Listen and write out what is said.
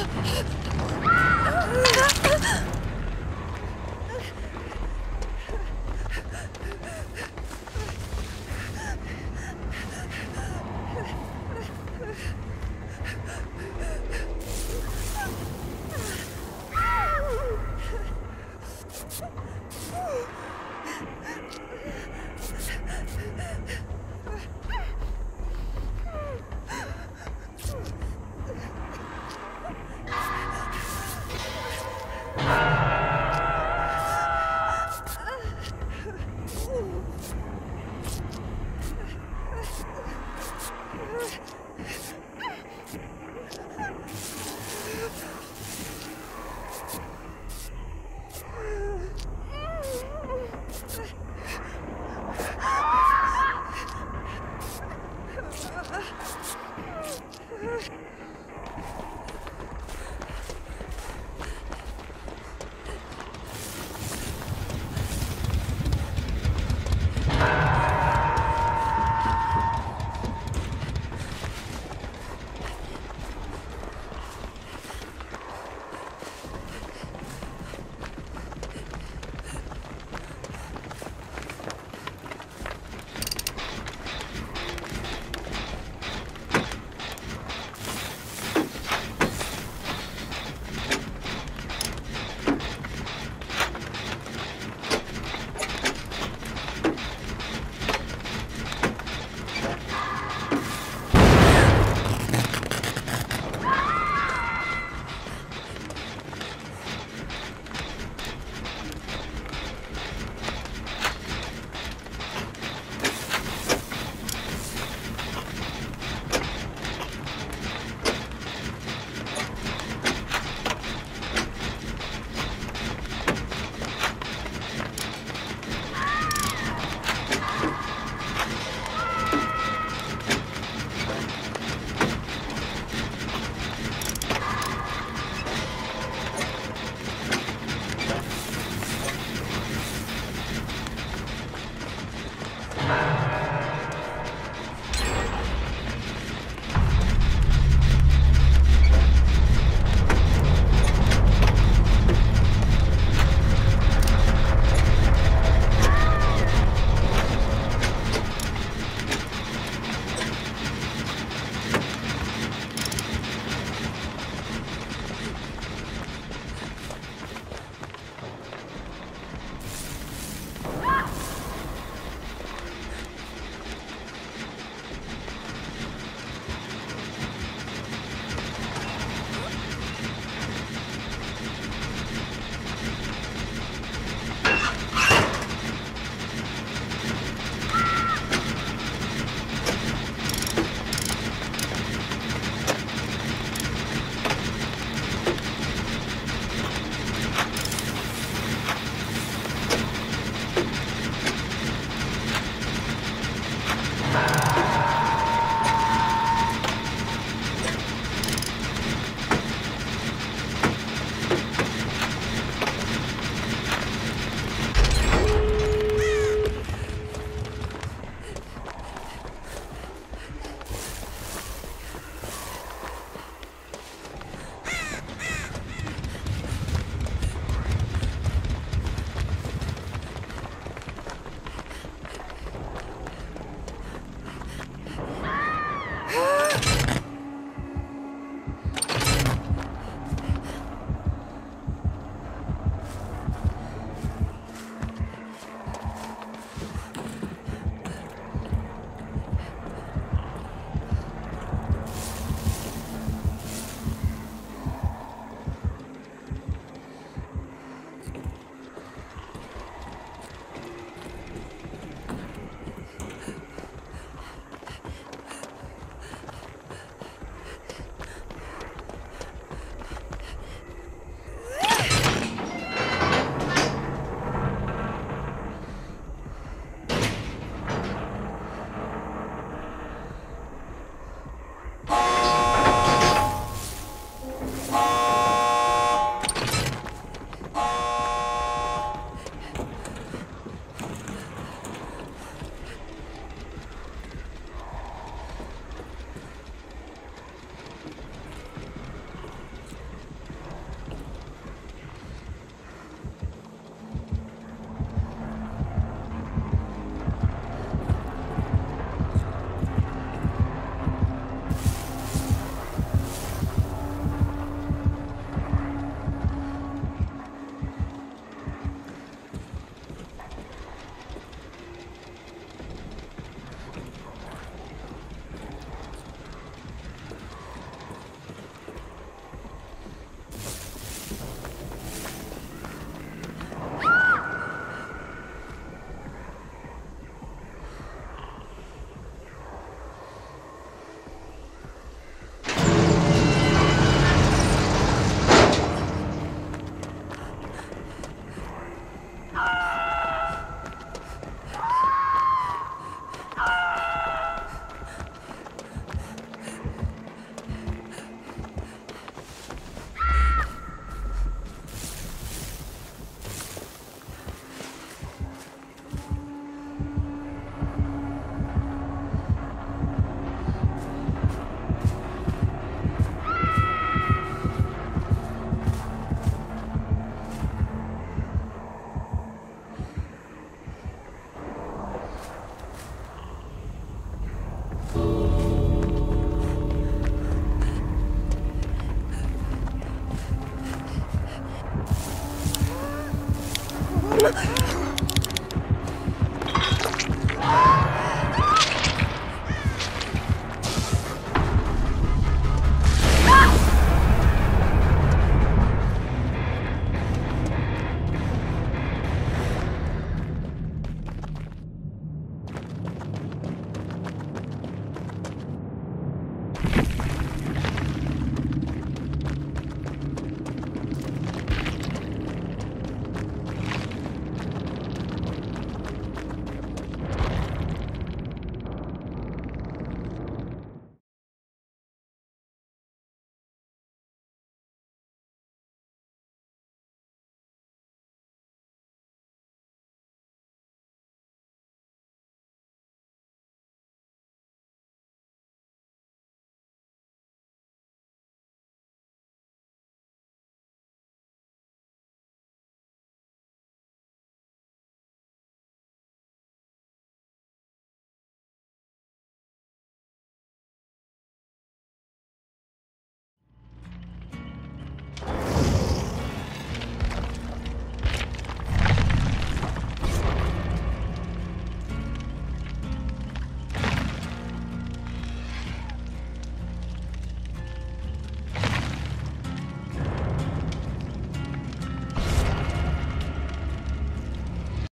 Come Ugh.